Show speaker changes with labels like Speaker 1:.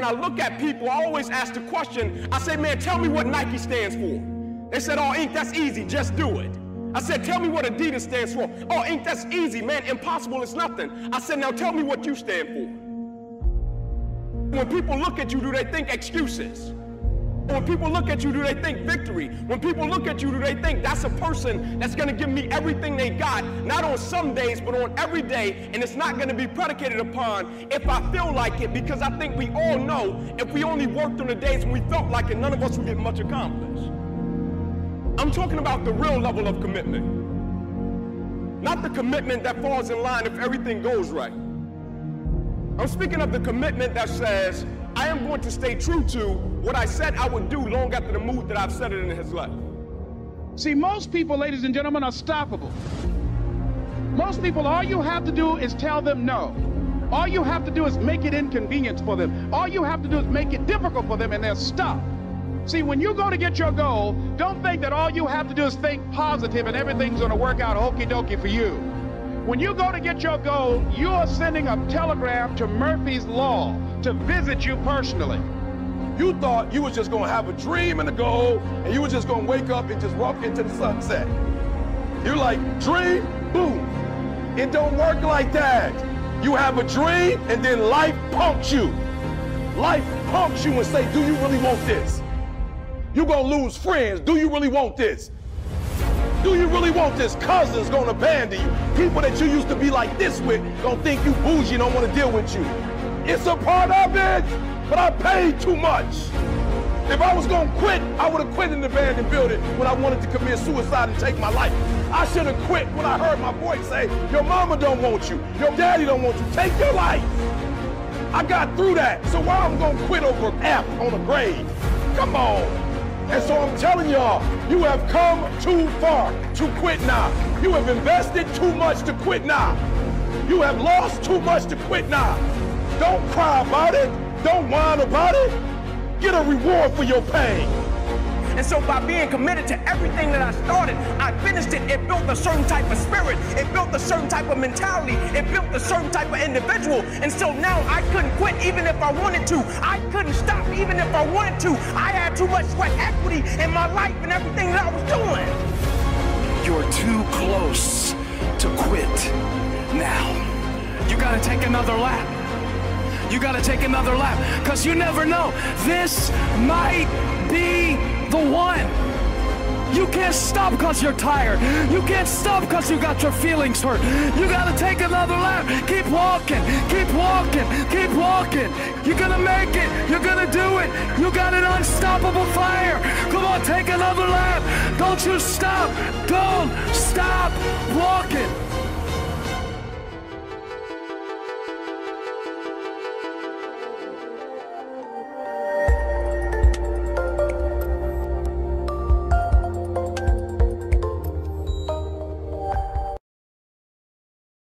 Speaker 1: when I look at people, I always ask the question, I say, man, tell me what Nike stands for. They said, oh, Inky, that's easy, just do it. I said, tell me what Adidas stands for. Oh, Inky, that's easy, man, impossible is nothing. I said, now tell me what you stand for. When people look at you, do they think excuses? When people look at you, do they think victory? When people look at you, do they think that's a person that's gonna give me everything they got, not on some days, but on every day, and it's not gonna be predicated upon if I feel like it, because I think we all know if we only worked on the days when we felt like it, none of us would get much accomplished. I'm talking about the real level of commitment. Not the commitment that falls in line if everything goes right. I'm speaking of the commitment that says, I am going to stay true to what I said I would do long after the mood that I've set it in his life.
Speaker 2: See, most people, ladies and gentlemen, are stoppable. Most people, all you have to do is tell them no. All you have to do is make it inconvenient for them. All you have to do is make it difficult for them, and they'll stop. See, when you go to get your goal, don't think that all you have to do is think positive and everything's going to work out okie dokie for you. When you go to get your goal, you are sending a telegram to Murphy's Law to visit you personally.
Speaker 3: You thought you was just gonna have a dream and a goal, and you were just gonna wake up and just walk into the sunset. You're like, dream, boom. It don't work like that. You have a dream, and then life punks you. Life punks you and say, do you really want this? You're gonna lose friends. Do you really want this? Do you really want this? Cousins gonna abandon you. People that you used to be like this with gonna think you bougie don't wanna deal with you. It's a part of it, but I paid too much. If I was gonna quit, I would have quit in the abandoned building when I wanted to commit suicide and take my life. I should have quit when I heard my voice say, your mama don't want you, your daddy don't want you, take your life. I got through that, so why I'm gonna quit over F on a grade? Come on. And so I'm telling y'all, you have come too far to quit now. You have invested too much to quit now. You have lost too much to quit now. Don't cry about it. Don't whine about it. Get a reward for your pain.
Speaker 1: And so by being committed to everything that I started, I finished it. It built a certain type of spirit. It built a certain type of mentality. It built a certain type of individual. And so now I couldn't quit even if I wanted to. I couldn't stop even if I wanted to. I had too much sweat equity in my life and everything that I was doing.
Speaker 4: You're too close to quit now. You gotta take another lap. You gotta take another lap because you never know. This might be the one. You can't stop because you're tired. You can't stop because you got your feelings hurt. You gotta take another lap. Keep walking, keep walking, keep walking. You're gonna make it. You're gonna do it. You got an unstoppable fire. Come on, take another lap. Don't you stop. Don't stop walking.